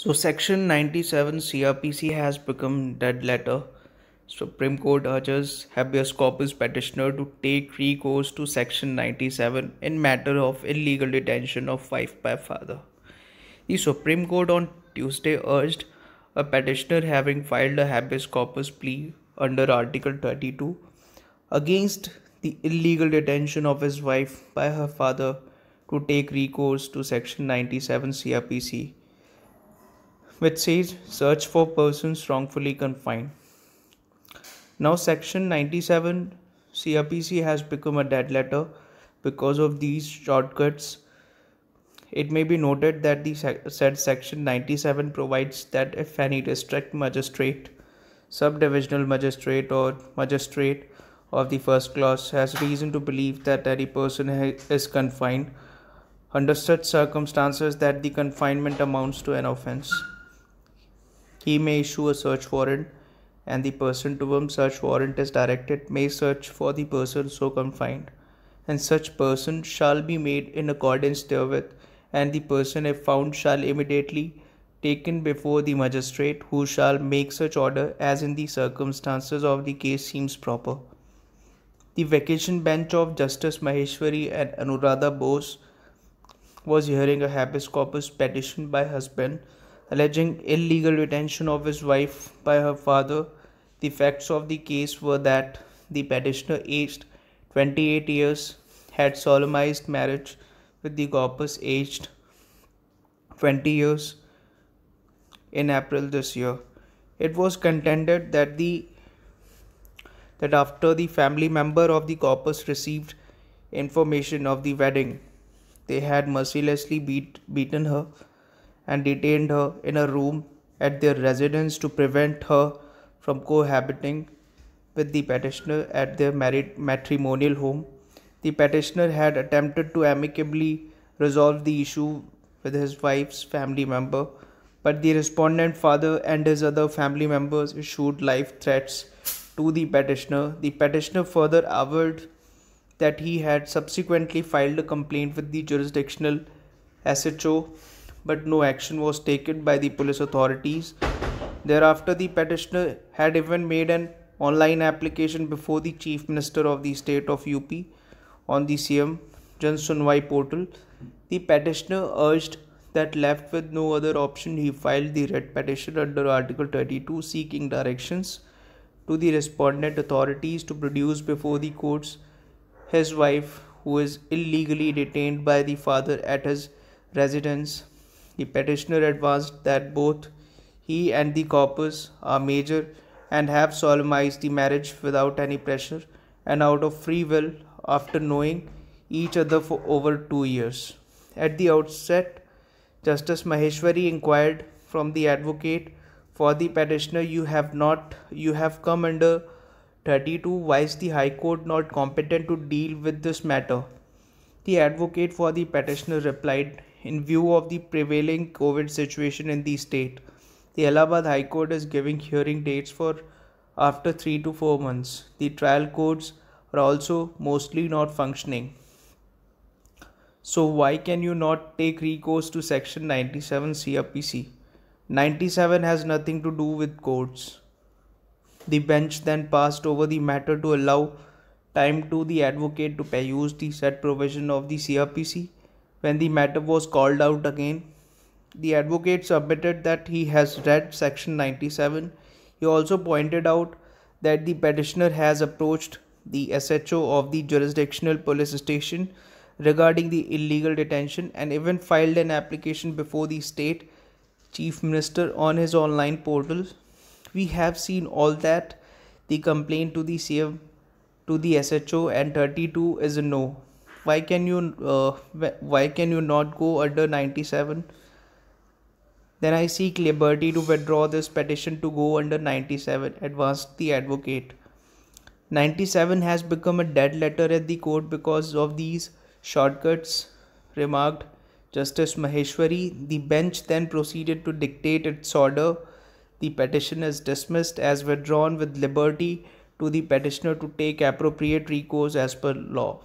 So section 97 CRPC has become dead letter. Supreme Court urges habeas corpus petitioner to take recourse to section 97 in matter of illegal detention of wife by father. The Supreme Court on Tuesday urged a petitioner having filed a habeas corpus plea under Article 32 against the illegal detention of his wife by her father to take recourse to section 97 CRPC which says search for persons wrongfully confined. Now, section 97 CRPC has become a dead letter because of these shortcuts. It may be noted that the said section 97 provides that if any district magistrate, subdivisional magistrate, or magistrate of the first class has reason to believe that any person is confined, under such circumstances that the confinement amounts to an offense he may issue a search warrant and the person to whom search warrant is directed may search for the person so confined and such person shall be made in accordance therewith and the person if found shall immediately taken before the magistrate who shall make such order as in the circumstances of the case seems proper. The vacation bench of Justice Maheshwari and Aniruddha Bose was hearing a habeas corpus petition by husband alleging illegal retention of his wife by her father. The facts of the case were that the petitioner, aged 28 years, had solemnized marriage with the corpus, aged 20 years, in April this year. It was contended that the that after the family member of the corpus received information of the wedding, they had mercilessly beat, beaten her and detained her in a room at their residence to prevent her from cohabiting with the petitioner at their married matrimonial home. The petitioner had attempted to amicably resolve the issue with his wife's family member, but the respondent father and his other family members issued life threats to the petitioner. The petitioner further averred that he had subsequently filed a complaint with the jurisdictional SHO but no action was taken by the police authorities. Thereafter, the petitioner had even made an online application before the Chief Minister of the state of UP on the CM Jan Sunwai portal. The petitioner urged that left with no other option, he filed the writ petition under Article 32 seeking directions to the respondent authorities to produce before the courts his wife, who is illegally detained by the father at his residence the petitioner advanced that both he and the corpus are major and have solemnized the marriage without any pressure and out of free will after knowing each other for over two years. At the outset, Justice Maheshwari inquired from the advocate for the petitioner you have not you have come under 32 why is the high court not competent to deal with this matter the advocate for the petitioner replied in view of the prevailing COVID situation in the state. The Allahabad High Court is giving hearing dates for after 3 to 4 months. The trial courts are also mostly not functioning. So, why can you not take recourse to Section 97 CRPC? 97 has nothing to do with courts. The bench then passed over the matter to allow time to the advocate to peruse the said provision of the CRPC when the matter was called out again, the advocate submitted that he has read section 97. He also pointed out that the petitioner has approached the SHO of the jurisdictional police station regarding the illegal detention and even filed an application before the state chief minister on his online portal. We have seen all that. The complaint to the CM to the SHO and 32 is a no why can you uh, why can you not go under 97 then i seek liberty to withdraw this petition to go under 97 advanced the advocate. 97 has become a dead letter at the court because of these shortcuts remarked justice maheshwari. The bench then proceeded to dictate its order. The petition is dismissed as withdrawn with liberty to the petitioner to take appropriate recourse as per law